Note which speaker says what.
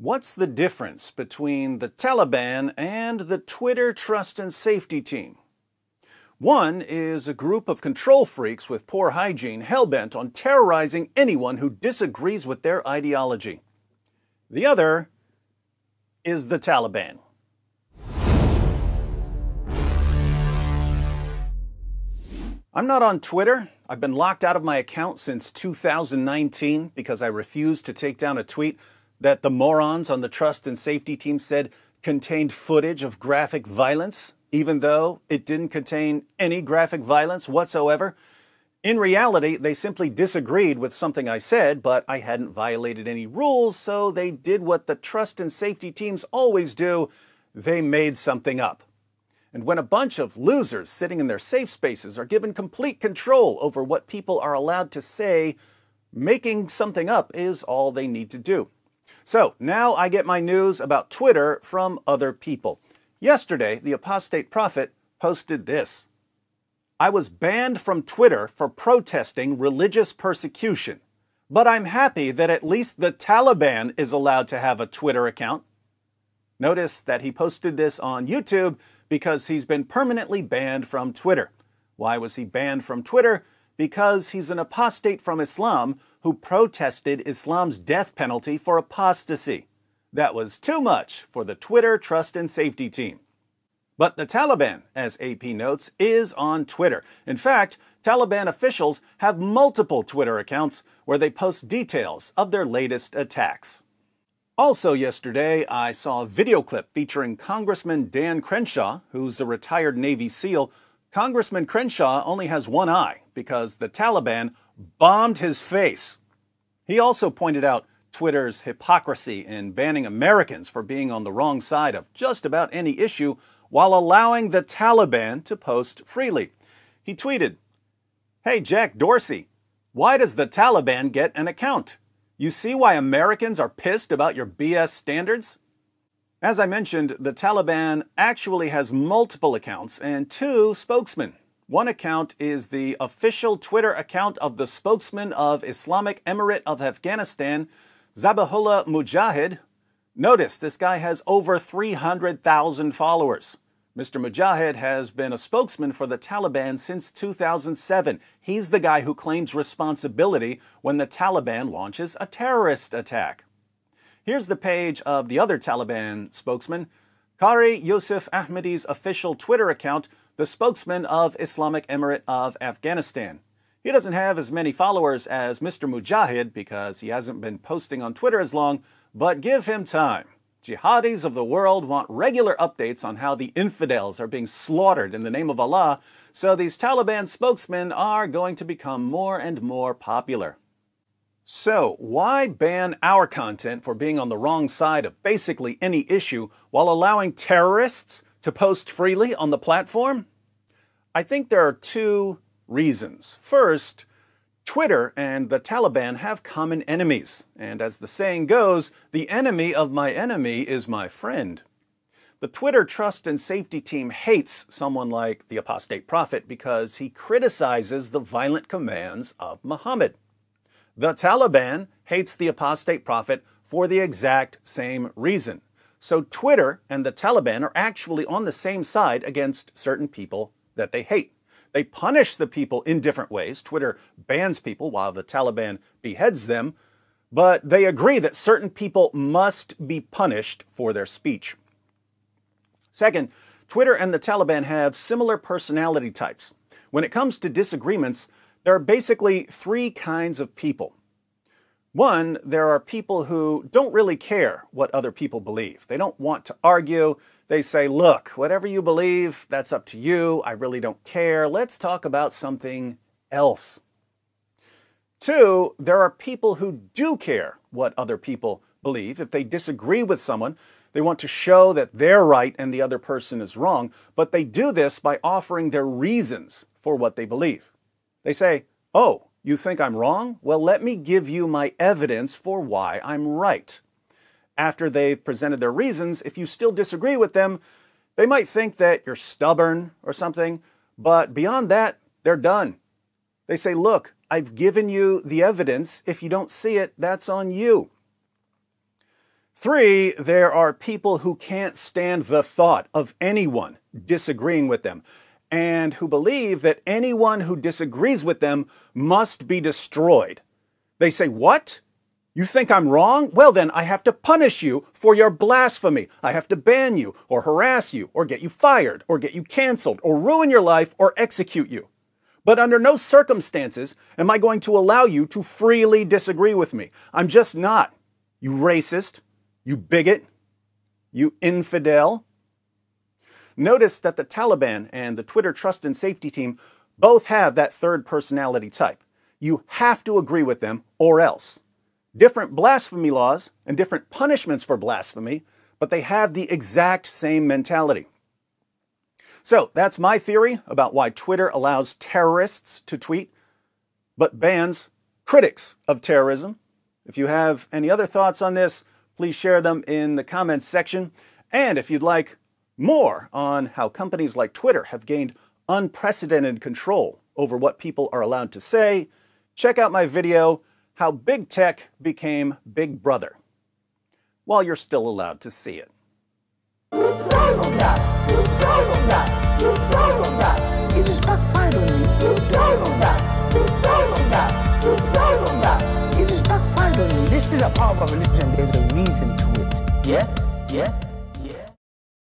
Speaker 1: What's the difference between the Taliban and the Twitter Trust and Safety Team? One is a group of control freaks with poor hygiene hell-bent on terrorizing anyone who disagrees with their ideology. The other is the Taliban. I'm not on Twitter. I've been locked out of my account since 2019 because I refused to take down a tweet that the morons on the trust and safety team said contained footage of graphic violence, even though it didn't contain any graphic violence whatsoever. In reality, they simply disagreed with something I said, but I hadn't violated any rules, so they did what the trust and safety teams always do they made something up. And when a bunch of losers sitting in their safe spaces are given complete control over what people are allowed to say, making something up is all they need to do. So now I get my news about Twitter from other people. Yesterday, the apostate prophet posted this I was banned from Twitter for protesting religious persecution, but I'm happy that at least the Taliban is allowed to have a Twitter account. Notice that he posted this on YouTube because he's been permanently banned from Twitter. Why was he banned from Twitter? Because he's an apostate from Islam who protested Islam's death penalty for apostasy. That was too much for the Twitter Trust and Safety Team. But the Taliban, as AP notes, is on Twitter. In fact, Taliban officials have multiple Twitter accounts where they post details of their latest attacks. Also, yesterday, I saw a video clip featuring Congressman Dan Crenshaw, who's a retired Navy SEAL. Congressman Crenshaw only has one eye because the Taliban bombed his face. He also pointed out Twitter's hypocrisy in banning Americans for being on the wrong side of just about any issue while allowing the Taliban to post freely. He tweeted, Hey, Jack Dorsey, why does the Taliban get an account? You see why Americans are pissed about your BS standards? As I mentioned, the Taliban actually has multiple accounts and two spokesmen. One account is the official Twitter account of the spokesman of Islamic Emirate of Afghanistan, Zabihullah Mujahid. Notice this guy has over 300,000 followers. Mr. Mujahid has been a spokesman for the Taliban since 2007. He's the guy who claims responsibility when the Taliban launches a terrorist attack. Here's the page of the other Taliban spokesman, Qari Yousaf Ahmadi's official Twitter account the spokesman of Islamic Emirate of Afghanistan. He doesn't have as many followers as Mr. Mujahid because he hasn't been posting on Twitter as long, but give him time. Jihadis of the world want regular updates on how the infidels are being slaughtered in the name of Allah, so these Taliban spokesmen are going to become more and more popular. So, why ban our content for being on the wrong side of basically any issue while allowing terrorists to post freely on the platform? I think there are two reasons. First, Twitter and the Taliban have common enemies, and as the saying goes, the enemy of my enemy is my friend. The Twitter Trust and Safety Team hates someone like the apostate prophet because he criticizes the violent commands of Muhammad. The Taliban hates the apostate prophet for the exact same reason. So Twitter and the Taliban are actually on the same side against certain people that they hate. They punish the people in different ways. Twitter bans people while the Taliban beheads them, but they agree that certain people must be punished for their speech. Second, Twitter and the Taliban have similar personality types. When it comes to disagreements, there are basically three kinds of people. One, there are people who don't really care what other people believe. They don't want to argue. They say, look, whatever you believe, that's up to you. I really don't care. Let's talk about something else. Two, there are people who do care what other people believe. If they disagree with someone, they want to show that they're right and the other person is wrong, but they do this by offering their reasons for what they believe. They say, oh, you think I'm wrong? Well, let me give you my evidence for why I'm right. After they've presented their reasons, if you still disagree with them, they might think that you're stubborn or something, but beyond that, they're done. They say, Look, I've given you the evidence. If you don't see it, that's on you. Three, there are people who can't stand the thought of anyone disagreeing with them and who believe that anyone who disagrees with them must be destroyed. They say, What? You think I'm wrong? Well, then I have to punish you for your blasphemy. I have to ban you, or harass you, or get you fired, or get you canceled, or ruin your life, or execute you. But under no circumstances am I going to allow you to freely disagree with me. I'm just not. You racist, you bigot, you infidel. Notice that the Taliban and the Twitter Trust and Safety Team both have that third personality type. You have to agree with them or else. Different blasphemy laws and different punishments for blasphemy, but they have the exact same mentality. So that's my theory about why Twitter allows terrorists to tweet, but bans critics of terrorism. If you have any other thoughts on this, please share them in the comments section. And if you'd like more on how companies like Twitter have gained unprecedented control over what people are allowed to say, check out my video, How Big Tech Became Big Brother, while you're still allowed to see it. Me. This is a power of religion. There's a reason to it. Yeah? Yeah?